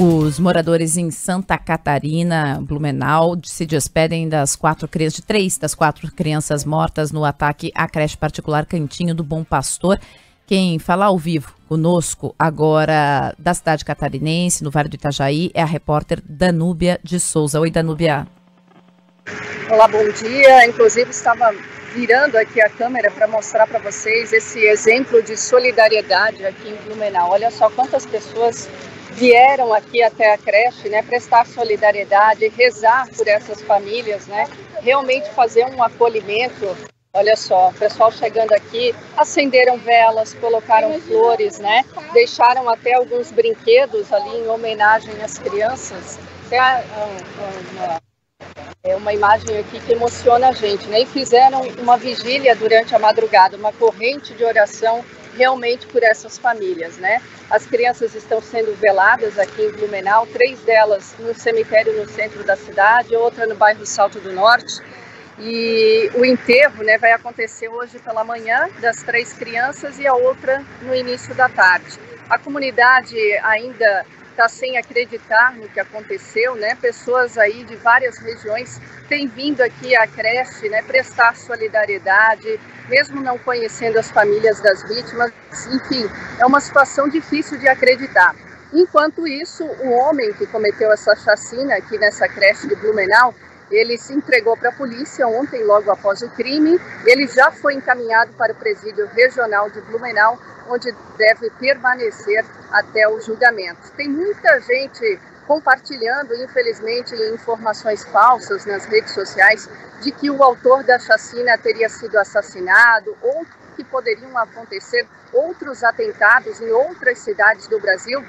Os moradores em Santa Catarina, Blumenau, se despedem das quatro crianças, de três das quatro crianças mortas no ataque à creche particular Cantinho do Bom Pastor. Quem fala ao vivo conosco agora da cidade catarinense, no Vale do Itajaí, é a repórter Danúbia de Souza. Oi, Danúbia. Olá, bom dia. Inclusive, estava virando aqui a câmera para mostrar para vocês esse exemplo de solidariedade aqui em Blumenau. Olha só quantas pessoas vieram aqui até a creche, né, prestar solidariedade, rezar por essas famílias, né, realmente fazer um acolhimento. Olha só, o pessoal chegando aqui, acenderam velas, colocaram flores, né, deixaram até alguns brinquedos ali em homenagem às crianças. É uma, é uma imagem aqui que emociona a gente, né, e fizeram uma vigília durante a madrugada, uma corrente de oração realmente por essas famílias, né? As crianças estão sendo veladas aqui em Blumenau, três delas no cemitério no centro da cidade, outra no bairro Salto do Norte. E o enterro né, vai acontecer hoje pela manhã das três crianças e a outra no início da tarde. A comunidade ainda está sem acreditar no que aconteceu, né? Pessoas aí de várias regiões têm vindo aqui à creche, né, prestar solidariedade, mesmo não conhecendo as famílias das vítimas. Enfim, é uma situação difícil de acreditar. Enquanto isso, o homem que cometeu essa chacina aqui nessa creche de Blumenau, ele se entregou para a polícia ontem, logo após o crime. Ele já foi encaminhado para o presídio regional de Blumenau, onde deve permanecer até o julgamento. Tem muita gente compartilhando, infelizmente, informações falsas nas redes sociais de que o autor da chacina teria sido assassinado ou que poderiam acontecer outros atentados em outras cidades do Brasil.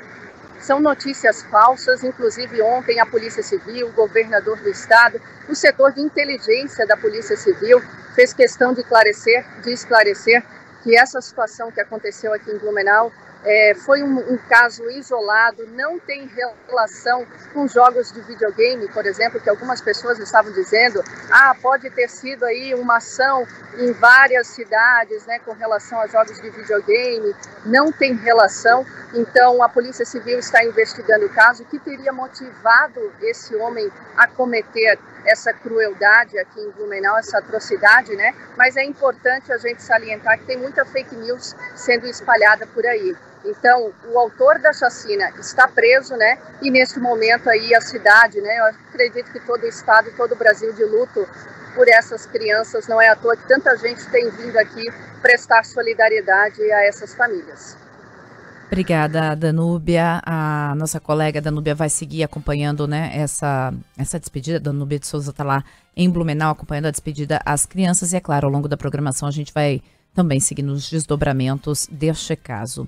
São notícias falsas, inclusive ontem a Polícia Civil, o governador do estado, o setor de inteligência da Polícia Civil fez questão de esclarecer, de esclarecer que essa situação que aconteceu aqui em Blumenau é, foi um, um, caso isolado, não tem relação com jogos de videogame, por exemplo, que algumas pessoas estavam dizendo, ah, pode ter sido aí uma ação em várias cidades, né, com relação a jogos de videogame, não tem relação. Então, a Polícia Civil está investigando o caso, que teria motivado esse homem a cometer essa crueldade aqui em Blumenau, essa atrocidade, né? Mas é importante a gente salientar que tem muita fake news sendo espalhada por aí. Então, o autor da chacina está preso, né? E neste momento aí a cidade, né? Eu acredito que todo o estado, todo o Brasil de luto por essas crianças. Não é à toa que tanta gente tem vindo aqui prestar solidariedade a essas famílias. Obrigada, Danúbia. A nossa colega Danúbia vai seguir acompanhando né, essa, essa despedida. Danúbia de Souza está lá em Blumenau acompanhando a despedida às crianças. E é claro, ao longo da programação a gente vai também seguir nos desdobramentos deste caso.